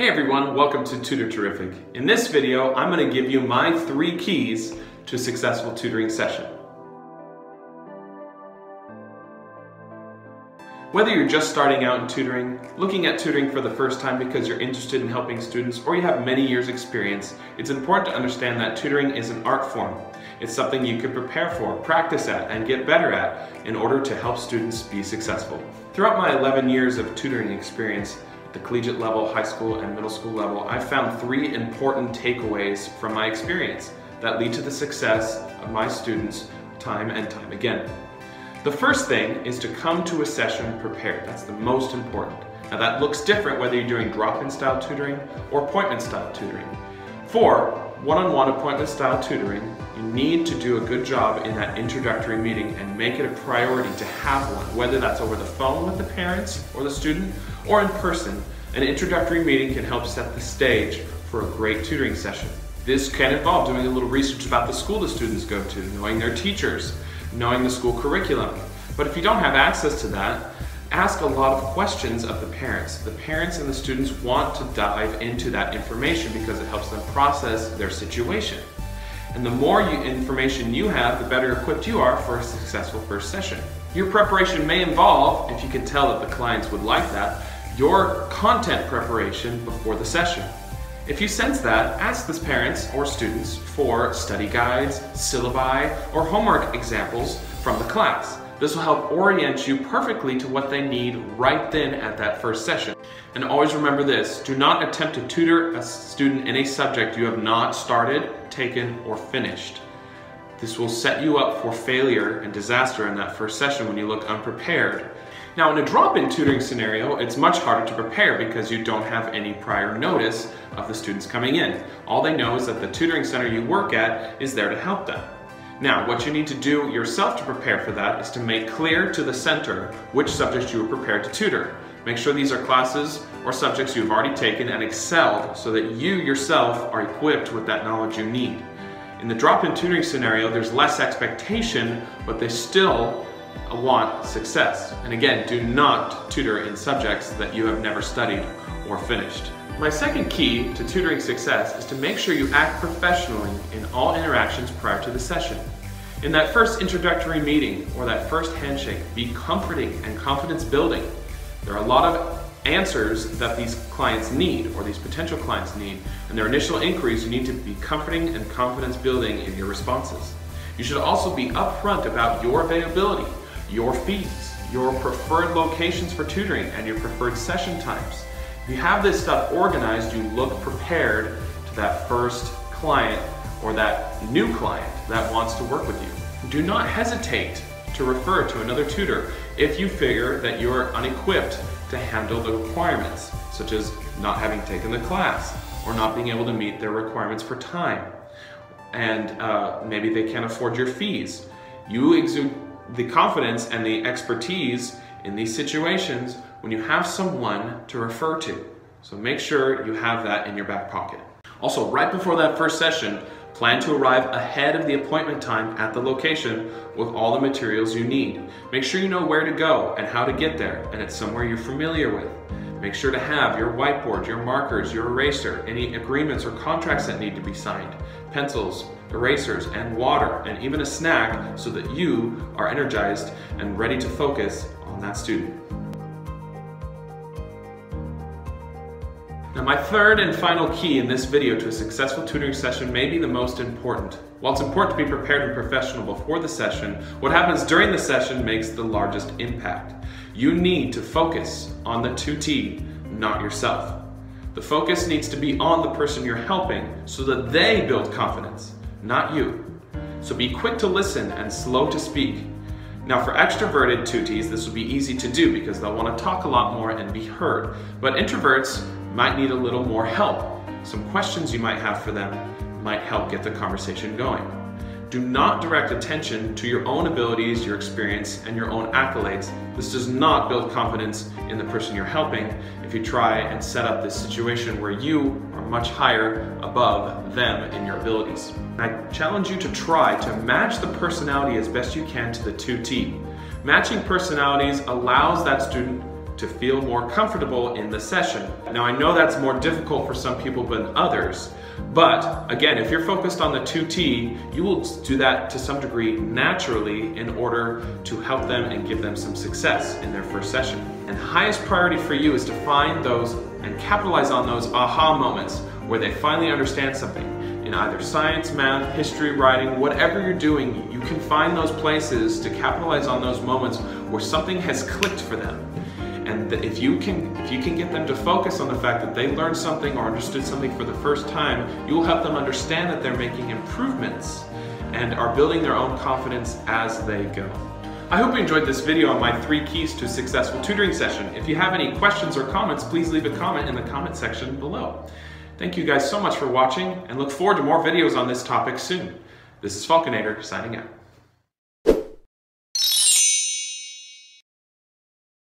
Hey everyone, welcome to Tutor Terrific. In this video, I'm going to give you my three keys to a successful tutoring session. Whether you're just starting out in tutoring, looking at tutoring for the first time because you're interested in helping students, or you have many years experience, it's important to understand that tutoring is an art form. It's something you can prepare for, practice at, and get better at in order to help students be successful. Throughout my 11 years of tutoring experience, the collegiate level, high school, and middle school level, I've found three important takeaways from my experience that lead to the success of my students time and time again. The first thing is to come to a session prepared. That's the most important. Now that looks different whether you're doing drop-in style tutoring or appointment style tutoring. For one-on-one -on -one appointment style tutoring, you need to do a good job in that introductory meeting and make it a priority to have one, whether that's over the phone with the parents or the student or in person. An introductory meeting can help set the stage for a great tutoring session. This can involve doing a little research about the school the students go to, knowing their teachers, knowing the school curriculum. But if you don't have access to that, ask a lot of questions of the parents. The parents and the students want to dive into that information because it helps them process their situation. And the more you, information you have, the better equipped you are for a successful first session. Your preparation may involve, if you can tell that the clients would like that, your content preparation before the session. If you sense that, ask the parents or students for study guides, syllabi, or homework examples from the class. This will help orient you perfectly to what they need right then at that first session. And always remember this, do not attempt to tutor a student in a subject you have not started, taken, or finished. This will set you up for failure and disaster in that first session when you look unprepared. Now in a drop-in tutoring scenario, it's much harder to prepare because you don't have any prior notice of the students coming in. All they know is that the tutoring center you work at is there to help them. Now, what you need to do yourself to prepare for that is to make clear to the center which subjects you are prepared to tutor. Make sure these are classes or subjects you've already taken and excelled so that you yourself are equipped with that knowledge you need. In the drop-in tutoring scenario, there's less expectation, but they still want success. And again, do not tutor in subjects that you have never studied or finished. My second key to tutoring success is to make sure you act professionally in all interactions prior to the session. In that first introductory meeting or that first handshake, be comforting and confidence building. There are a lot of answers that these clients need or these potential clients need. and their initial inquiries, you need to be comforting and confidence building in your responses. You should also be upfront about your availability, your fees, your preferred locations for tutoring, and your preferred session times. You have this stuff organized, you look prepared to that first client or that new client that wants to work with you. Do not hesitate to refer to another tutor if you figure that you're unequipped to handle the requirements, such as not having taken the class or not being able to meet their requirements for time. And uh, maybe they can't afford your fees. You exude the confidence and the expertise in these situations when you have someone to refer to. So make sure you have that in your back pocket. Also, right before that first session, plan to arrive ahead of the appointment time at the location with all the materials you need. Make sure you know where to go and how to get there, and it's somewhere you're familiar with. Make sure to have your whiteboard, your markers, your eraser, any agreements or contracts that need to be signed, pencils, erasers, and water, and even a snack so that you are energized and ready to focus on that student. Now my third and final key in this video to a successful tutoring session may be the most important. While it's important to be prepared and professional before the session, what happens during the session makes the largest impact. You need to focus on the tutee, not yourself. The focus needs to be on the person you're helping so that they build confidence, not you. So be quick to listen and slow to speak. Now for extroverted tutees, this will be easy to do because they'll want to talk a lot more and be heard. But introverts might need a little more help. Some questions you might have for them might help get the conversation going. Do not direct attention to your own abilities, your experience, and your own accolades. This does not build confidence in the person you're helping if you try and set up this situation where you are much higher above them in your abilities. I challenge you to try to match the personality as best you can to the tutee. Matching personalities allows that student to feel more comfortable in the session. Now I know that's more difficult for some people than others, but again, if you're focused on the tutee, you will do that to some degree naturally in order to help them and give them some success in their first session. And highest priority for you is to find those and capitalize on those aha moments where they finally understand something. In either science, math, history, writing, whatever you're doing, you can find those places to capitalize on those moments where something has clicked for them and if you can if you can get them to focus on the fact that they learned something or understood something for the first time you will help them understand that they're making improvements and are building their own confidence as they go I hope you enjoyed this video on my three keys to a successful tutoring session. If you have any questions or comments, please leave a comment in the comment section below. Thank you guys so much for watching and look forward to more videos on this topic soon. This is Falconator signing out.